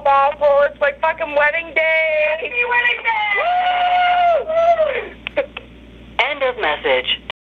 up, asshole. It's my fucking wedding day. Happy wedding day! Woo! End of message.